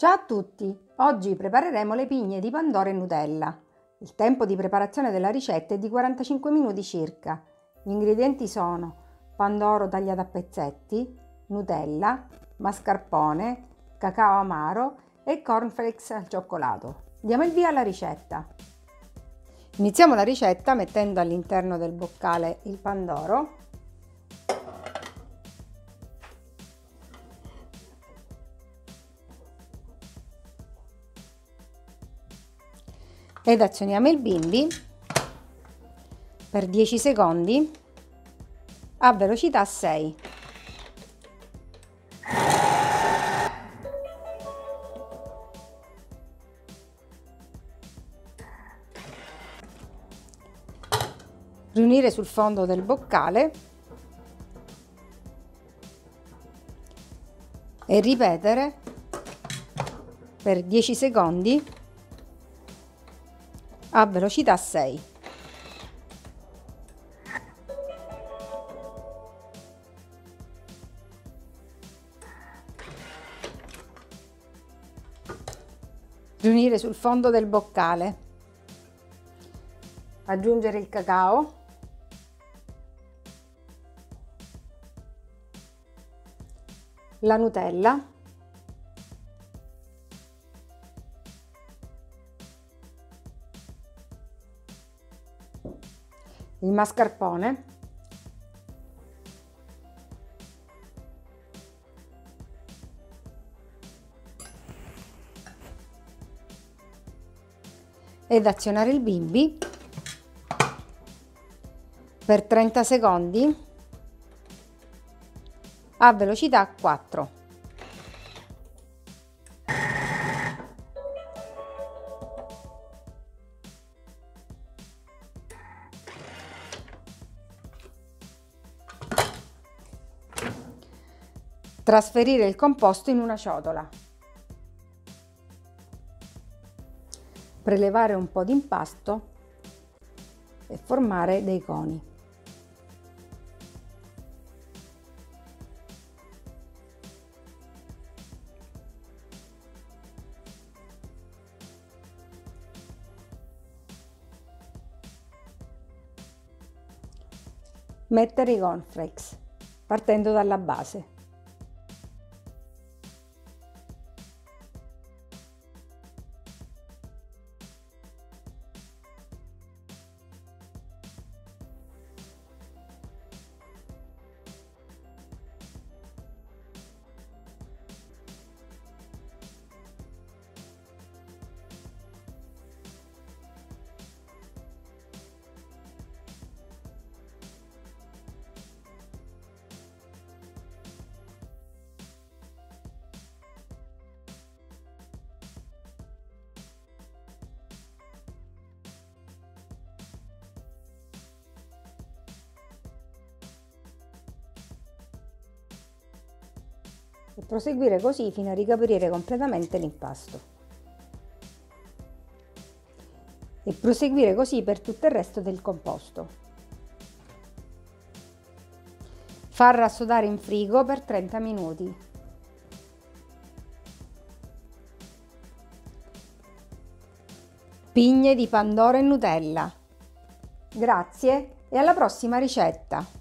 Ciao a tutti! Oggi prepareremo le pigne di Pandoro e Nutella. Il tempo di preparazione della ricetta è di 45 minuti circa. Gli ingredienti sono Pandoro tagliato a pezzetti, Nutella, mascarpone, cacao amaro e cornflakes al cioccolato. Diamo il via alla ricetta. Iniziamo la ricetta mettendo all'interno del boccale il Pandoro ed azioniamo il bimbi per 10 secondi a velocità 6. Riunire sul fondo del boccale e ripetere per 10 secondi a velocità 6. Riunire sul fondo del boccale. Aggiungere il cacao. La Nutella. Il mascarpone. Ed azionare il bimbi. Per 30 secondi. A velocità 4. Trasferire il composto in una ciotola. Prelevare un po' di impasto e formare dei coni. Mettere i cornflakes partendo dalla base. E proseguire così fino a ricoprire completamente l'impasto. E proseguire così per tutto il resto del composto. Far rassodare in frigo per 30 minuti. Pigne di Pandoro e Nutella. Grazie e alla prossima ricetta!